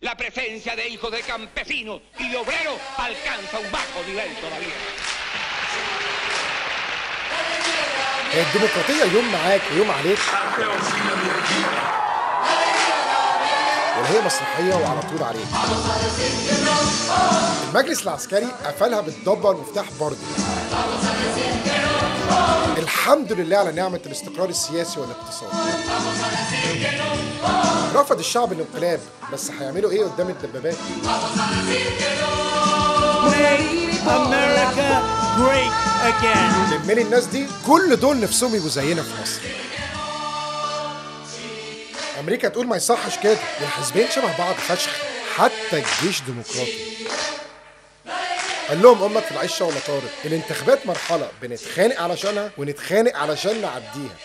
la presencia de hijos de campesinos y de obreros alcanza un bajo nivel todavía. الديمقراطية يوم معاك ويوم عليك ولا هي مسرحية وعلى طول عليك المجلس العسكري قفلها بالضبة والمفتاح برضه الحمد لله على نعمة الاستقرار السياسي والاقتصادي رفض الشعب الانقلاب بس هيعملوا إيه قدام الدبابات؟ America great again. لملي الناس دي كل دول نفسهم يبقوا زينا في مصر. أمريكا تقول ما يصحش كده. والحزبين شبه بعض فشخ حتى الجيش ديمقراطي. قال لهم أمك في العشه ولا طارق. الانتخابات مرحلة بنتخانق علشانها ونتخانق علشان نعديها.